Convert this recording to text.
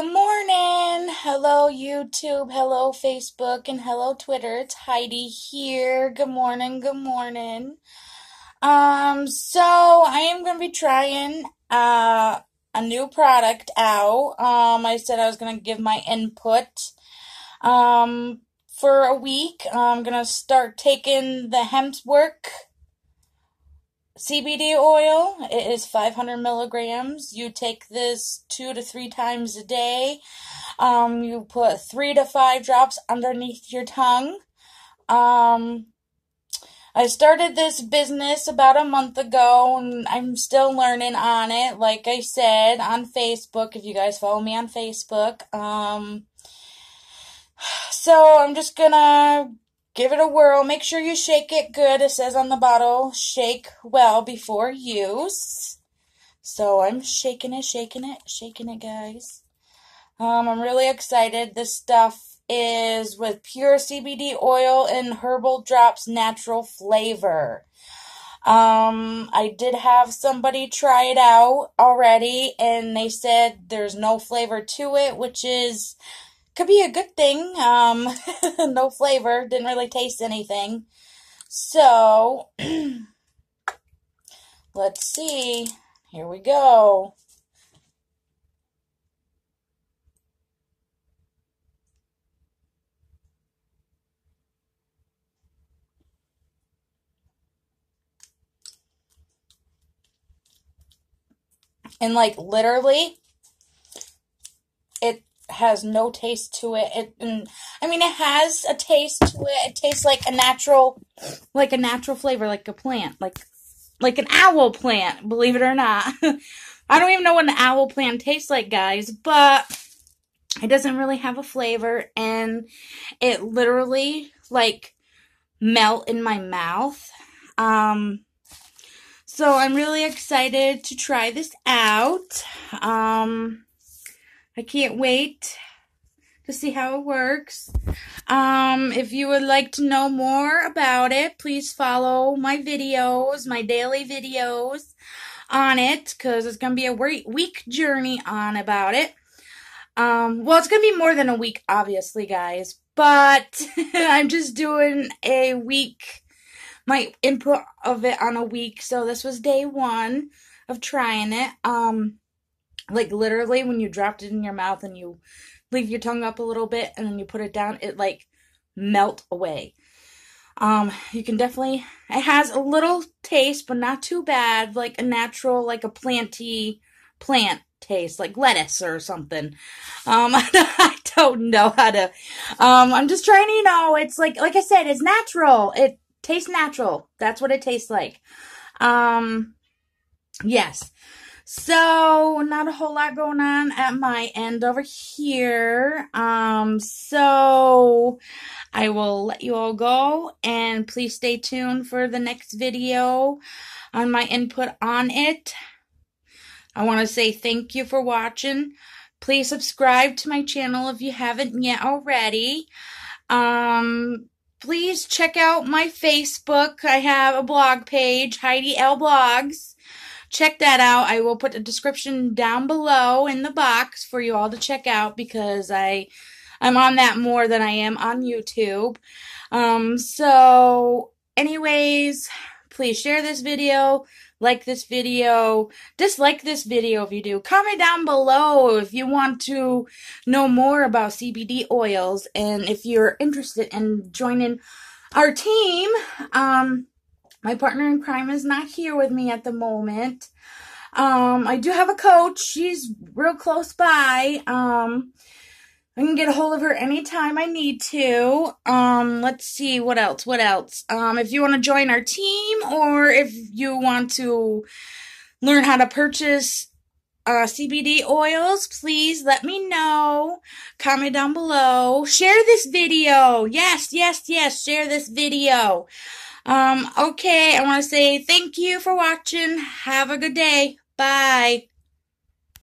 Good morning. Hello, YouTube. Hello, Facebook. And hello, Twitter. It's Heidi here. Good morning. Good morning. Um, so I am going to be trying, uh, a new product out. Um, I said I was going to give my input, um, for a week. I'm going to start taking the Hempworx CBD oil. It is 500 milligrams. You take this two to three times a day. Um, you put three to five drops underneath your tongue. Um, I started this business about a month ago and I'm still learning on it. Like I said, on Facebook, if you guys follow me on Facebook. Um, so I'm just gonna Give it a whirl. Make sure you shake it good. It says on the bottle, shake well before use. So I'm shaking it, shaking it, shaking it, guys. Um, I'm really excited. This stuff is with pure CBD oil and herbal drops natural flavor. Um, I did have somebody try it out already and they said there's no flavor to it, which is could be a good thing. Um, no flavor, didn't really taste anything. So, let's see. Here we go. And like literally, it has no taste to it. It, and, I mean, it has a taste to it. It tastes like a natural, like a natural flavor, like a plant, like, like an owl plant. Believe it or not, I don't even know what an owl plant tastes like, guys. But it doesn't really have a flavor, and it literally like melt in my mouth. Um, so I'm really excited to try this out. Um, I can't wait to see how it works. Um, if you would like to know more about it, please follow my videos, my daily videos on it, because it's going to be a week journey on about it. Um, well, it's going to be more than a week, obviously, guys, but I'm just doing a week, my input of it on a week, so this was day one of trying it. Um, like literally when you dropped it in your mouth and you leave your tongue up a little bit and then you put it down, it like melt away. Um, you can definitely, it has a little taste, but not too bad, like a natural, like a planty plant taste, like lettuce or something. Um, I don't know how to, um, I'm just trying to, you know, it's like, like I said, it's natural. It tastes natural. That's what it tastes like. Um, yes. So, not a whole lot going on at my end over here. Um, so I will let you all go and please stay tuned for the next video on my input on it. I want to say thank you for watching. Please subscribe to my channel if you haven't yet already. Um, please check out my Facebook. I have a blog page, Heidi L Blogs check that out. I will put a description down below in the box for you all to check out because I I'm on that more than I am on YouTube. Um, so anyways, please share this video, like this video, dislike this video if you do. Comment down below if you want to know more about CBD oils and if you're interested in joining our team. Um, my partner in crime is not here with me at the moment. Um, I do have a coach. She's real close by. Um, I can get a hold of her anytime I need to. Um, let's see what else. What else? Um, if you want to join our team or if you want to learn how to purchase uh, CBD oils, please let me know. Comment down below. Share this video. Yes, yes, yes. Share this video. Um, okay, I want to say thank you for watching. Have a good day. Bye.